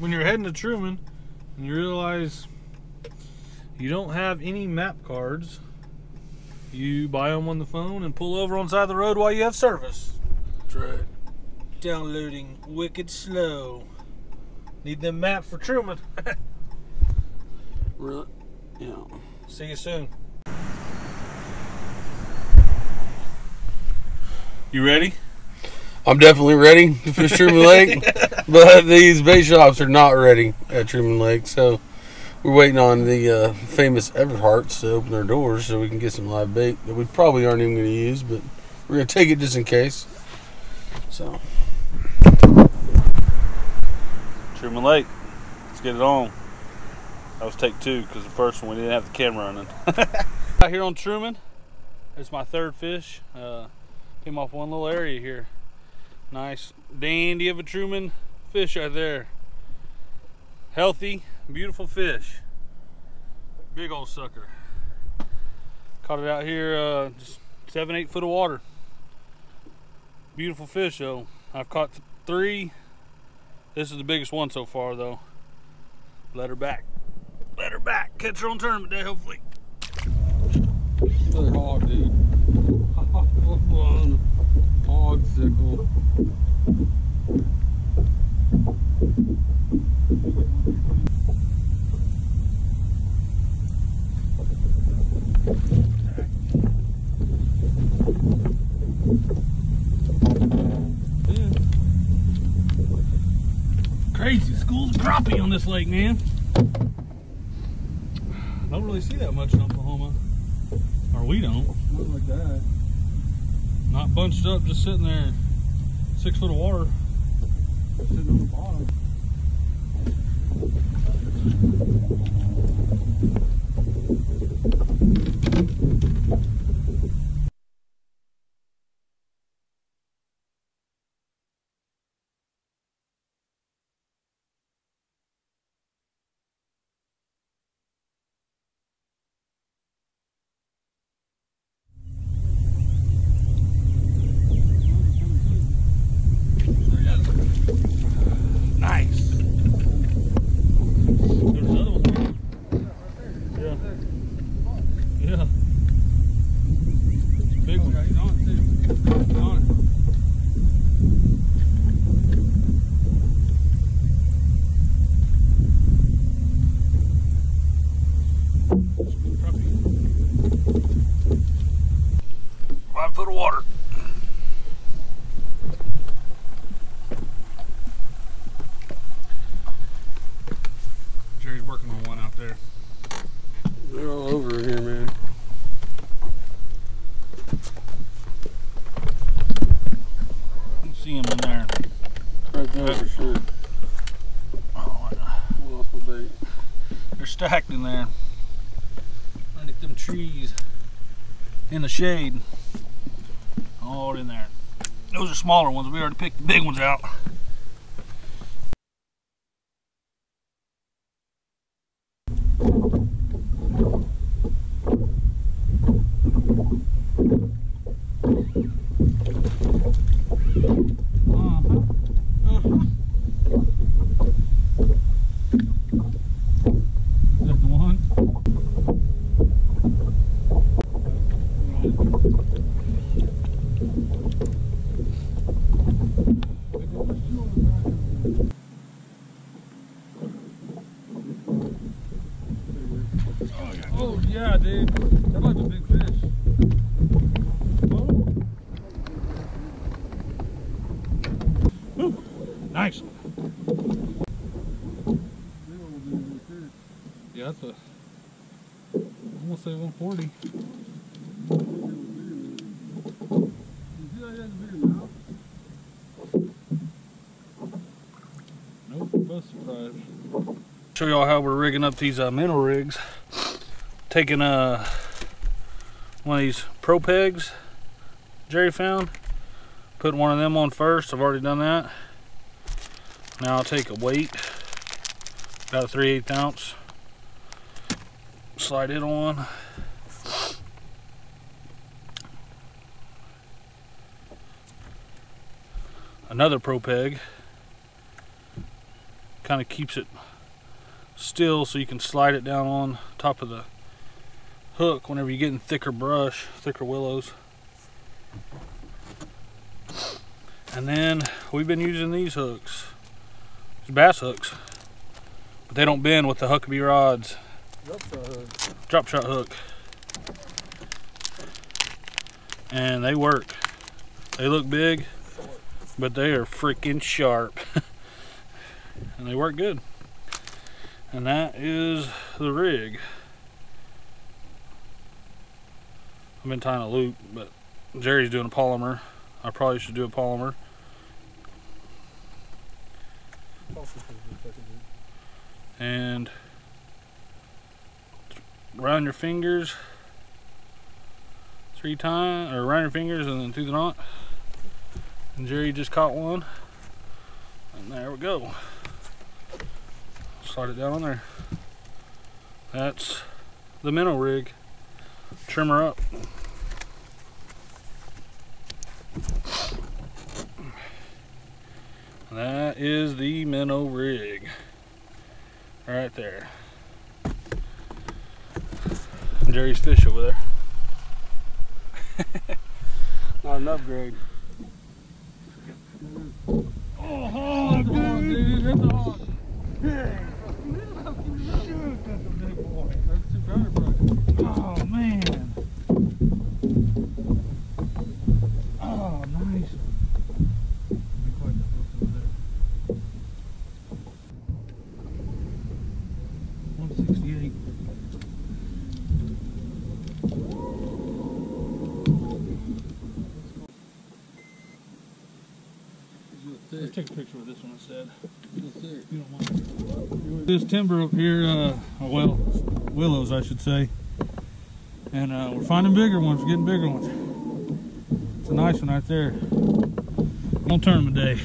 when you're heading to Truman and you realize you don't have any map cards, you buy them on the phone and pull over on the side of the road while you have service. That's right. Downloading wicked slow. Need them map for Truman. Really? Yeah. See you soon. You ready? I'm definitely ready to fish Truman Lake, but these bait shops are not ready at Truman Lake, so we're waiting on the uh, famous Everharts to open their doors so we can get some live bait that we probably aren't even going to use, but we're going to take it just in case. So, Truman Lake. Let's get it on. That was take two because the first one we didn't have the camera running. Out here on Truman, it's my third fish. Uh, came off one little area here. Nice dandy of a Truman fish right there. Healthy, beautiful fish. Big old sucker. Caught it out here, uh, just seven, eight foot of water. Beautiful fish though. I've caught th- three. This is the biggest one so far though. Let her back. Let her back. Catch her on tournament day, hopefully. hog, dude. Crazy. School's crappie on this lake, man. I don't really see that much in Oklahoma. Or we don't. Not like that. Not bunched up, just sitting there. Six foot of water. Sitting on the bottom. Water. Jerry's working on one out there. They're all over here, man. Can see him in there. Right there for sure. Oh, Lost my bait. they're stacked in there. Underneath them trees. In the shade. All in there. Those are smaller ones. We already picked the big ones out. Uh-huh. Uh-huh. Is that the one? Oh yeah, dude. That be a big fish. Nice. Yeah, that's a. I'm gonna say 140. Nope, both surprised. Show y'all how we're rigging up these uh, minnow rigs. Taking uh, one of these pro pegs Jerry found. Put one of them on first. I've already done that. Now I'll take a weight, about a 3 8 ounce. Slide it on. Another pro peg. kind of keeps it still so you can slide it down on top of the hook whenever you're getting thicker brush, thicker willows. And then we've been using these hooks, these bass hooks, but they don't bend with the Huckabee rods. Drop shot hook. Drop shot hook. And they work. They look big, but they are freaking sharp. and they work good. And that is the rig. I've been tying a loop, but Jerry's doing a Palomar. I probably should do a Palomar. And around your fingers three times, or around your fingers and then through the knot. And Jerry just caught one. And there we go. Slide it down on there. That's the minnow rig. Trimmer up. That is the minnow rig. Right there. Jerry's fish over there. Not an upgrade. Oh, oh, dude, Let's take a picture of this one instead. This timber up here, uh, well, willows, I should say. And uh, we're finding bigger ones, getting bigger ones. It's a nice one right there. Don't turn them today.